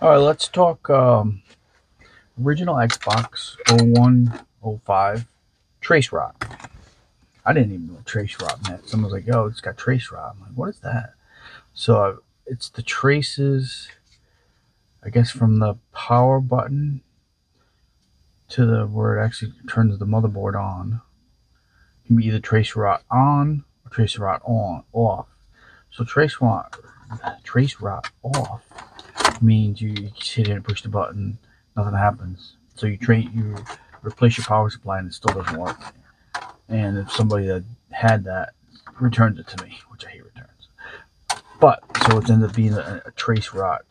All right, let's talk um, original Xbox 0105 trace rot. I didn't even know trace rot meant. Someone was like, "Oh, it's got trace rot." I'm like, "What is that?" So uh, it's the traces, I guess, from the power button to the where it actually turns the motherboard on. It can be either trace rot on or trace rot on off. So trace rot, trace rot off means you, you sit in and push the button, nothing happens. So you train you replace your power supply and it still doesn't work. And if somebody that had that returns it to me, which I hate returns. But so it ends up being a, a trace rot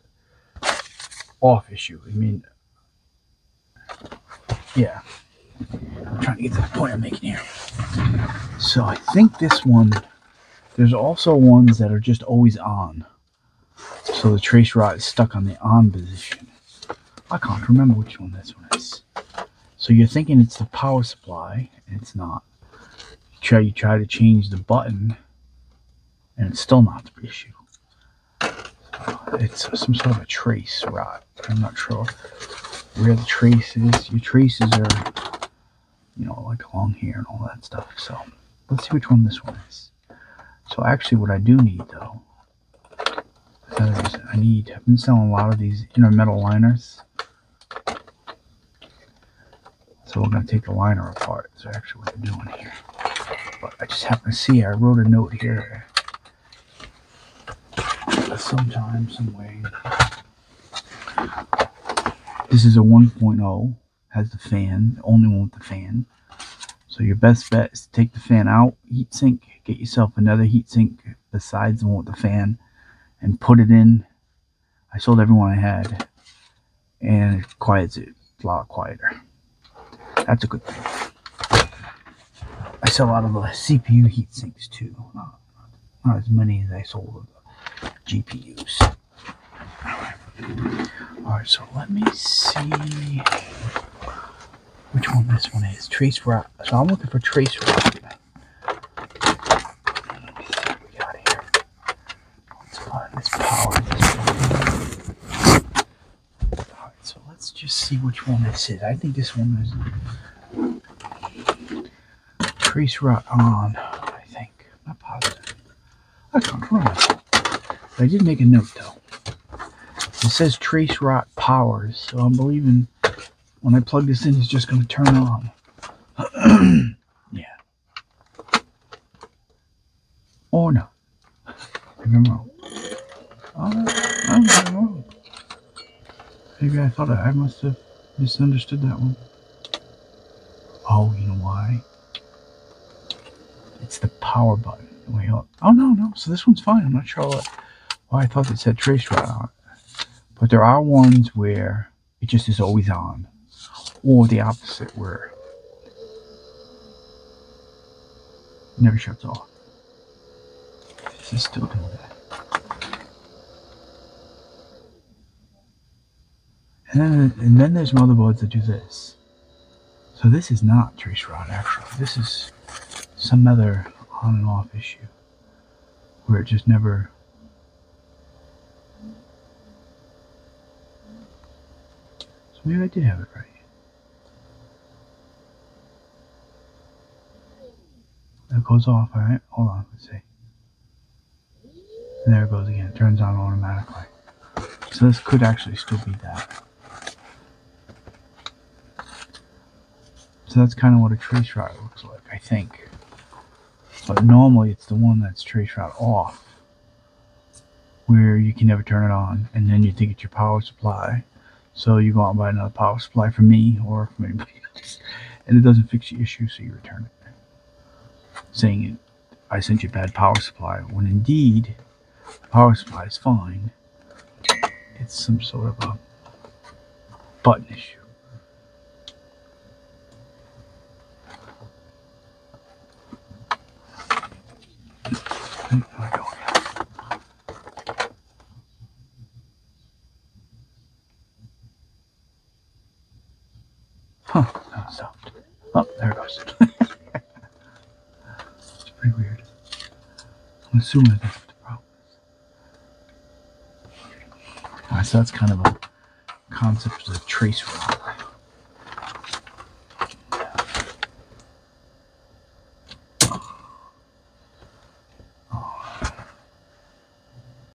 off issue. I mean, yeah. I'm trying to get to the point I'm making here. So I think this one, there's also ones that are just always on. So the trace rot is stuck on the on position. I can't remember which one this one is. So you're thinking it's the power supply, and it's not. You try, you try to change the button, and it's still not the issue. It's some sort of a trace rot. I'm not sure where the trace is. Your traces are, you know, like along here and all that stuff. So let's see which one this one is. So actually what I do need though, is I need, I've been selling a lot of these inner metal liners. So we're going to take the liner apart. That's actually what I'm doing here. But I just happen to see, I wrote a note here. Sometime, some way. This is a 1.0, has the fan, the only one with the fan. So your best bet is to take the fan out, heat sink, get yourself another heat sink besides the one with the fan, and put it in. I sold everyone I had, and it quiets it a lot quieter. That's a good thing. I sell a lot of the CPU heat sinks too. Not, not as many as I sold of the GPUs. Alright, so let me see which one this one is. Trace rot. So I'm looking for trace rot. we got here. Let's find this power. Alright, so let's just see which one this is. I think this one is trace rot on, I think. Not positive. I can't remember. I did make a note though. It says trace rot powers, so I'm believing when I plug this in, it's just going to turn on. yeah. Or no. Maybe I'm. Oh, I'm. Maybe I thought I, must have misunderstood that one. Oh, you know why? It's the power button. Wait, oh, no, no. So this one's fine. I'm not sure why I thought it said trace rot on it. But there are ones where it just is always on, or the opposite where it never shuts off. Is still doing that. And then, and then there's motherboards that do this. So this is not trace rot actually. This is some other on and off issue where it just never So maybe I did have it right. That goes off, alright? Hold on, let's see. And there it goes again. It turns on automatically. So this could actually still be that. So that's kind of what a tree rot looks like, I think. But normally it's the one that's tree rot off, where you can never turn it on, and then you think it's your power supply. So you go out and buy another power supply from me or from anybody else, and it doesn't fix the issue, so you return it, saying I sent you a bad power supply. When indeed, the power supply is fine. It's some sort of a button issue. Huh, that stopped. Oh, there it goes. it's pretty weird. I'm assuming that's what the problem. Alright, so that's kind of a concept of the trace rot.